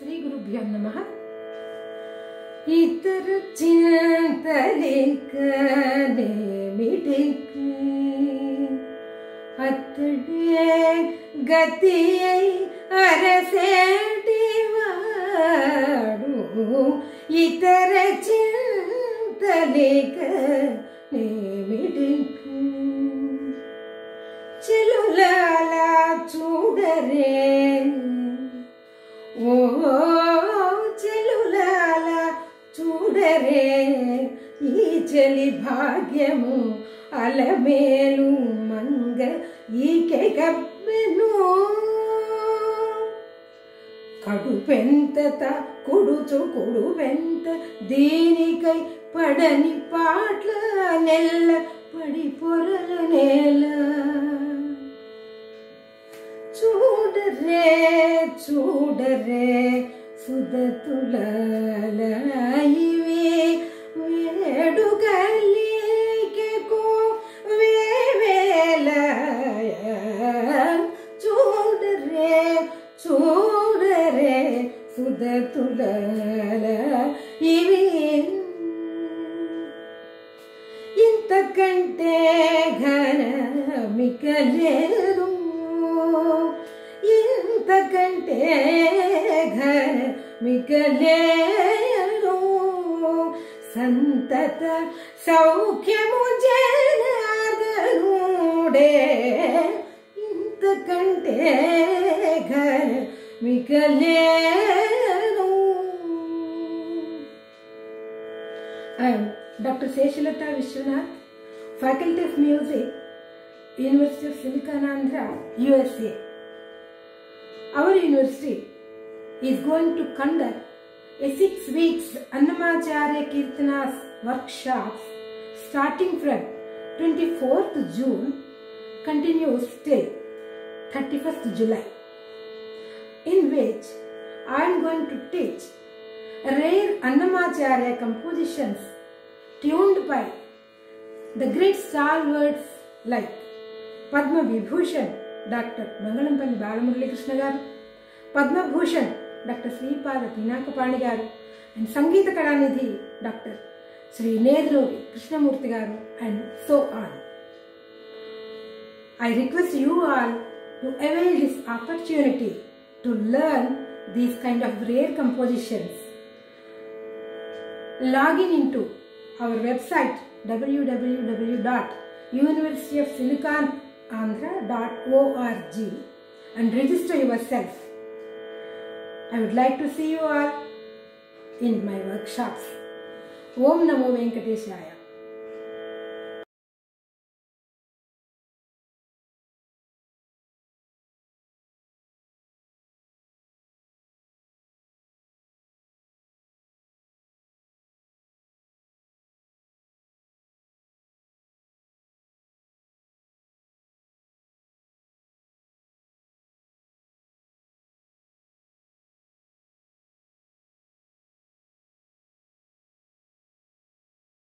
ശ്രീ ಗುರುಭ್ಯೋ നമ ഇത്ര ചിന്തലേക്ക് അത്തടേ ഗതിയെ അരസേടി വാടൂ ഇതര ചിന്തലേക്ക് ചെലുലാല ചൂടരേ చూడరే ఈ చెలి భాగ్యము అలమేలు మంగ ఈకె కప్పెను కడుపెంత కుడుచు కుడుపెంత దీనికై పడని పాట్ల నెల్ల పడి పొరల నేల. చూడరే చూడరే సుదతులవి వేడుకలికెకు వేవేల చూడరే చూడరే సుదతుల ఇవి ఇంతకంటే ఘనమికలేరు ఇంతకంటే మిగలేయను సంతత సౌఖ్యము జనాదనుడే ఇంతకంటే ఘర మిగలేయను doctor Seshalatha Viswanath faculty of music University of Silicon Andhra, USA. Our university is going to conduct a six weeks Annamacharya Kirtanas workshops starting from 24th June continues till 31st July in which I am going to teach rare Annamacharya compositions tuned by the great stalwarts like Padma Vibhushan, Dr. Mangalampanni Balamurali Krishna Padma Bhushan, Dr. Sri Pinakapani garu and Sangita Kalanidhi Dr. Sri నేదులోకి Krishnamurthy garu and so on I request you all to avail this opportunity to learn these kind of rare compositions. Login into our website www.universityofsiliconandhra.org and register yourself. I would like to see you all in my workshops. Om Namo Venkateshaya.